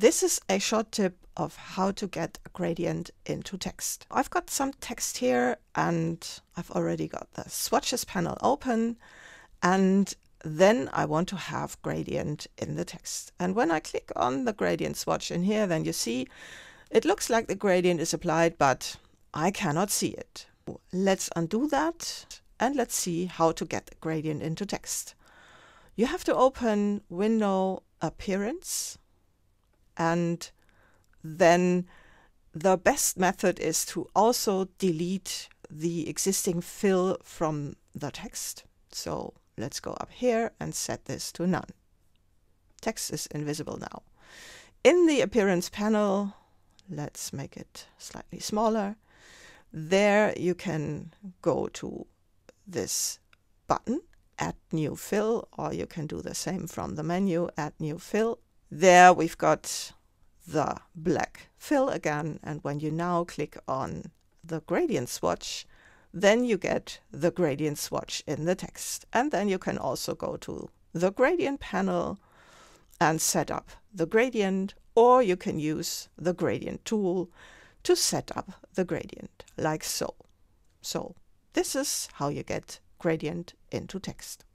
This is a short tip of how to get a gradient into text. I've got some text here and I've already got the swatches panel open and then I want to have gradient in the text. And when I click on the gradient swatch in here, then you see it looks like the gradient is applied, but I cannot see it. Let's undo that and let's see how to get the gradient into text. You have to open window appearance and then the best method is to also delete the existing fill from the text. So let's go up here and set this to none. Text is invisible now. In the appearance panel, let's make it slightly smaller. There you can go to this button, add new fill, or you can do the same from the menu, add new fill, there we've got the black fill again. And when you now click on the gradient swatch, then you get the gradient swatch in the text. And then you can also go to the gradient panel and set up the gradient, or you can use the gradient tool to set up the gradient like so. So this is how you get gradient into text.